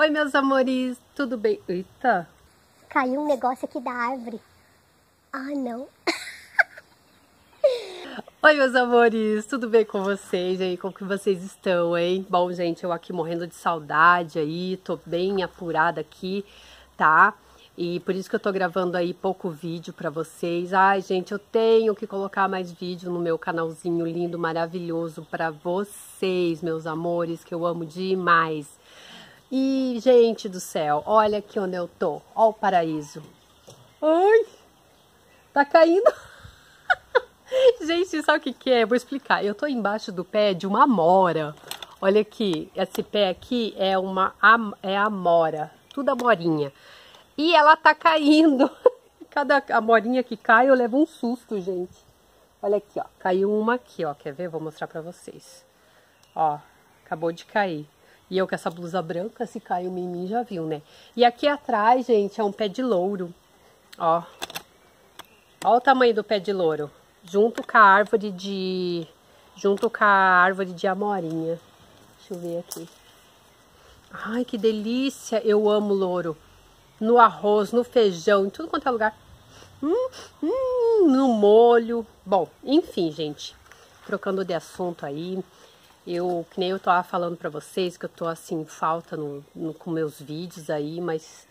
Oi, meus amores, tudo bem? Eita! Caiu um negócio aqui da árvore. Ah, não. Oi, meus amores, tudo bem com vocês aí? Como que vocês estão, hein? Bom, gente, eu aqui morrendo de saudade aí, tô bem apurada aqui, tá? E por isso que eu tô gravando aí pouco vídeo para vocês. Ai, gente, eu tenho que colocar mais vídeo no meu canalzinho lindo, maravilhoso para vocês, meus amores, que eu amo demais. E, gente do céu, olha aqui onde eu tô. Ó o paraíso. Ai, tá caindo. gente, sabe o que que é? Vou explicar. Eu tô embaixo do pé de uma amora. Olha aqui, esse pé aqui é uma é amora, tudo amorinha. E ela tá caindo. Cada amorinha que cai eu levo um susto, gente. Olha aqui, ó. Caiu uma aqui, ó. Quer ver? Vou mostrar pra vocês. Ó, acabou de cair. E eu com essa blusa branca, se caiu em mim, já viu, né? E aqui atrás, gente, é um pé de louro. Ó. Ó o tamanho do pé de louro. Junto com a árvore de... Junto com a árvore de amorinha. Deixa eu ver aqui. Ai, que delícia! Eu amo louro. No arroz, no feijão, em tudo quanto é lugar. Hum, hum, no molho. Bom, enfim, gente. Trocando de assunto aí. Eu, que nem eu tava falando para vocês, que eu tô assim, falta no, no, com meus vídeos aí, mas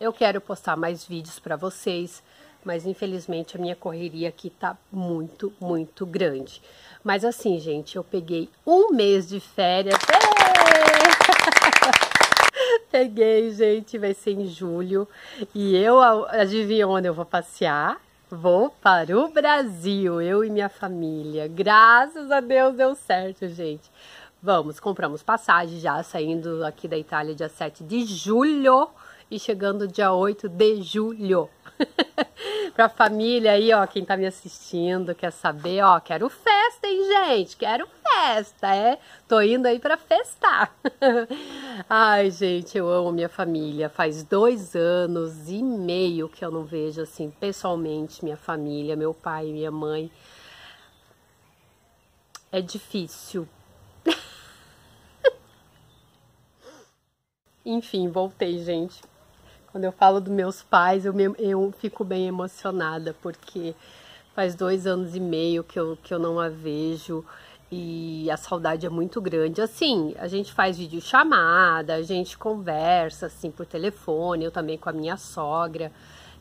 eu quero postar mais vídeos para vocês, mas infelizmente a minha correria aqui tá muito, muito grande. Mas assim, gente, eu peguei um mês de férias. peguei, gente, vai ser em julho. E eu adivinha onde eu vou passear? Vou para o Brasil, eu e minha família. Graças a Deus deu certo, gente. Vamos, compramos passagem já saindo aqui da Itália dia 7 de julho e chegando dia 8 de julho. pra família aí, ó, quem tá me assistindo, quer saber, ó, quero festa, hein, gente? Quero festa, é? Tô indo aí pra festar. Ai, gente, eu amo minha família. Faz dois anos e meio que eu não vejo, assim, pessoalmente, minha família, meu pai minha mãe. É difícil. Enfim, voltei, gente. Quando eu falo dos meus pais, eu, me, eu fico bem emocionada, porque faz dois anos e meio que eu, que eu não a vejo e a saudade é muito grande. Assim, a gente faz videochamada, a gente conversa assim por telefone, eu também com a minha sogra,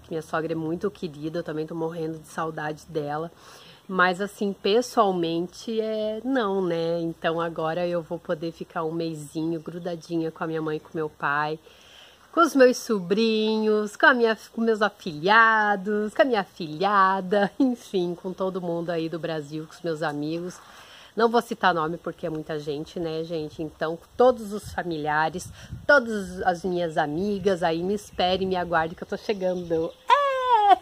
que minha sogra é muito querida, eu também tô morrendo de saudade dela. Mas assim, pessoalmente é não, né? Então agora eu vou poder ficar um mêsinho grudadinha com a minha mãe e com meu pai com os meus sobrinhos, com, a minha, com meus afilhados, com a minha afilhada, enfim, com todo mundo aí do Brasil, com os meus amigos. Não vou citar nome porque é muita gente, né, gente? Então, todos os familiares, todas as minhas amigas aí, me espere, me aguarde que eu tô chegando. É!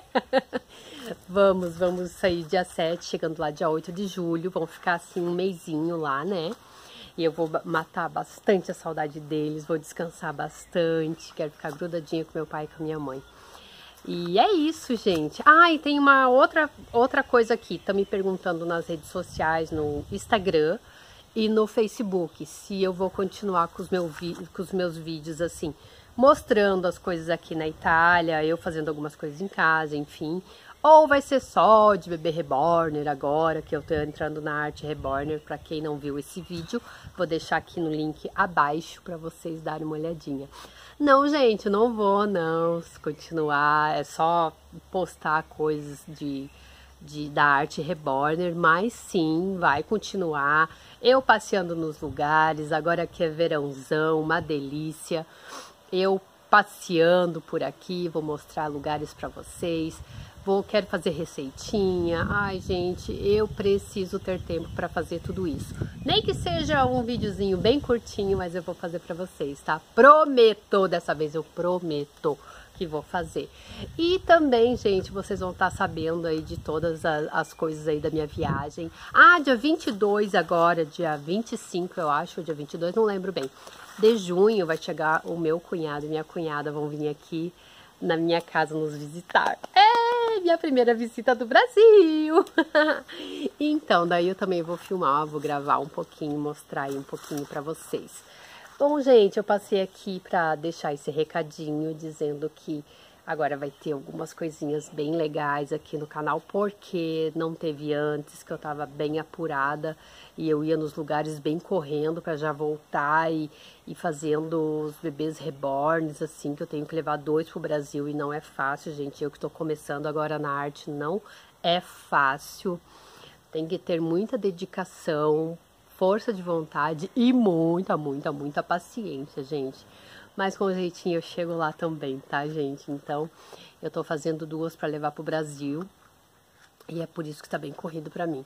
vamos, vamos sair dia 7, chegando lá dia 8 de julho. Vamos ficar assim um mêsinho lá, né? E eu vou matar bastante a saudade deles, vou descansar bastante, quero ficar grudadinha com meu pai e com a minha mãe. E é isso, gente. Ah, e tem uma outra, outra coisa aqui. Tá me perguntando nas redes sociais, no Instagram e no Facebook, se eu vou continuar com os, meu com os meus vídeos assim, mostrando as coisas aqui na Itália, eu fazendo algumas coisas em casa, enfim, ou vai ser só de bebê reborn agora, que eu tô entrando na arte reborn, para quem não viu esse vídeo, vou deixar aqui no link abaixo para vocês darem uma olhadinha. Não, gente, não vou não continuar, é só postar coisas de, de da arte reborn, mas sim, vai continuar. Eu passeando nos lugares, agora que é verãozão, uma delícia. Eu passeando por aqui, vou mostrar lugares para vocês vou, quero fazer receitinha. Ai, gente, eu preciso ter tempo para fazer tudo isso. Nem que seja um videozinho bem curtinho, mas eu vou fazer para vocês, tá? Prometo, dessa vez eu prometo que vou fazer. E também, gente, vocês vão estar tá sabendo aí de todas as, as, coisas aí da minha viagem. Ah, dia 22 agora, dia 25 eu acho, dia 22, não lembro bem. De junho vai chegar o meu cunhado e minha cunhada vão vir aqui na minha casa nos visitar. É! Minha primeira visita do Brasil. então, daí eu também vou filmar, vou gravar um pouquinho, mostrar aí um pouquinho para vocês. Bom, gente, eu passei aqui para deixar esse recadinho dizendo que agora vai ter algumas coisinhas bem legais aqui no canal, porque não teve antes, que eu tava bem apurada e eu ia nos lugares bem correndo para já voltar e, e fazendo os bebês reborns, assim, que eu tenho que levar dois pro Brasil e não é fácil, gente. Eu que tô começando agora na arte, não é fácil. Tem que ter muita dedicação, força de vontade e muita, muita, muita paciência, gente. Mas com jeitinho eu chego lá também, tá, gente? Então, eu tô fazendo duas para levar pro Brasil. E é por isso que tá bem corrido para mim.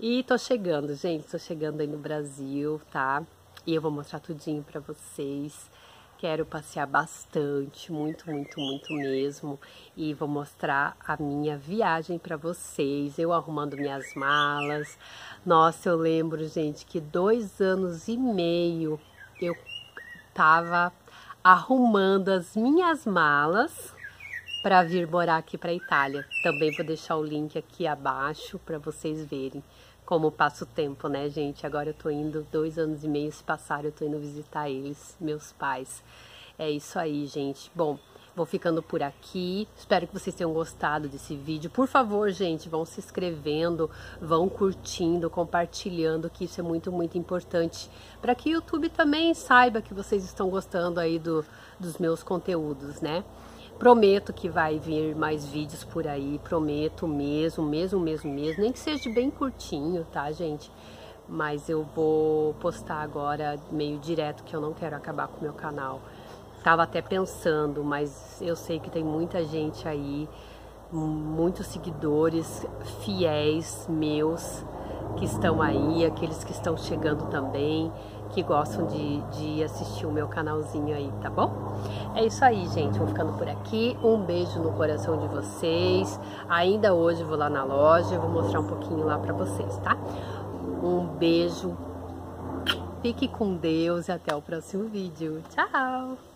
E tô chegando, gente, tô chegando aí no Brasil, tá? E eu vou mostrar tudinho para vocês. Quero passear bastante, muito, muito, muito mesmo. E vou mostrar a minha viagem para vocês. Eu arrumando minhas malas. Nossa, eu lembro, gente, que dois anos e meio eu tava arrumando as minhas malas para vir morar aqui para Itália. Também vou deixar o link aqui abaixo para vocês verem como passa o tempo, né, gente? Agora eu tô indo, dois anos e meio se passaram, eu tô indo visitar eles, meus pais. É isso aí, gente. Bom, vou ficando por aqui. Espero que vocês tenham gostado desse vídeo. Por favor, gente, vão se inscrevendo, vão curtindo, compartilhando, que isso é muito, muito importante para que o YouTube também saiba que vocês estão gostando aí do, dos meus conteúdos, né? Prometo que vai vir mais vídeos por aí, prometo mesmo, mesmo, mesmo, mesmo. Nem que seja bem curtinho, tá, gente? Mas eu vou postar agora meio direto que eu não quero acabar com o meu canal. Tava até pensando, mas eu sei que tem muita gente aí, muitos seguidores fiéis meus que estão aí, aqueles que estão chegando também que gostam de, de assistir o meu canalzinho aí, tá bom? É isso aí, gente. Vou ficando por aqui. Um beijo no coração de vocês. Ainda hoje vou lá na loja, vou mostrar um pouquinho lá pra vocês, tá? Um beijo. Fique com Deus e até o próximo vídeo. Tchau!